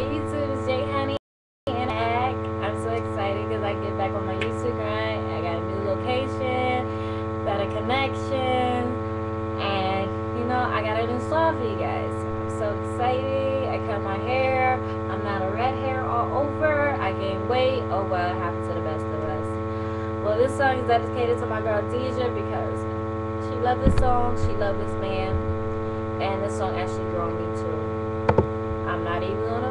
my YouTube. It's JHoney. and I'm so excited because I get back on my YouTube grind. I got a new location, better connection, and you know I got a new song for you guys. I'm so excited. I cut my hair. I'm not a red hair all over. I gained weight. Oh well, it happens to the best of us. Well, this song is dedicated to my girl Deja because she loved this song. She loved this man, and this song actually drew me to. I'm not even gonna.